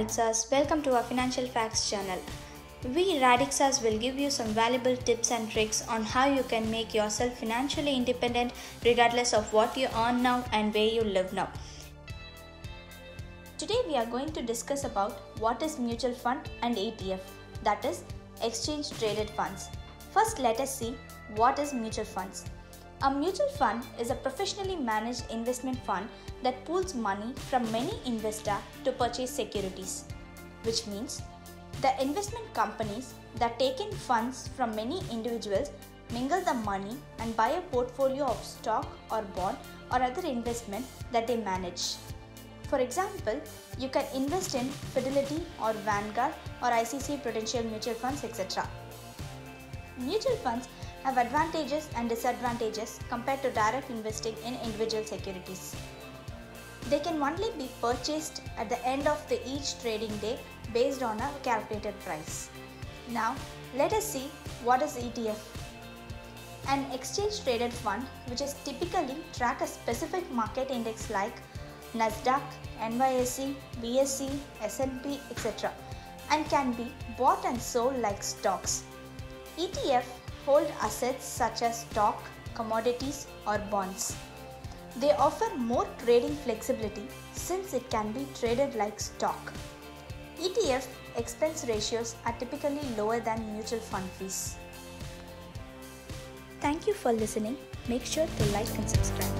Radixers, welcome to our Financial Facts channel. We Radixers will give you some valuable tips and tricks on how you can make yourself financially independent regardless of what you earn now and where you live now. Today we are going to discuss about what is mutual fund and ETF, that is exchange traded funds. First let us see what is mutual funds. A mutual fund is a professionally managed investment fund that pools money from many investors to purchase securities, which means the investment companies that take in funds from many individuals mingle the money and buy a portfolio of stock or bond or other investment that they manage. For example, you can invest in Fidelity or Vanguard or ICICI Prudential mutual funds, etc. Mutual funds have advantages and disadvantages compared to direct investing in individual securities. They can only be purchased at the end of the each trading day based on a calculated price. Now, let us see what is ETF. An exchange traded fund which is typically track a specific market index like Nasdaq, NYSE, BSE, S&P, etc. and can be bought and sold like stocks. ETF hold assets such as stock, commodities or bonds. They offer more trading flexibility since it can be traded like stock. ETF expense ratios are typically lower than mutual fund fees. Thank you for listening. Make sure to like and subscribe.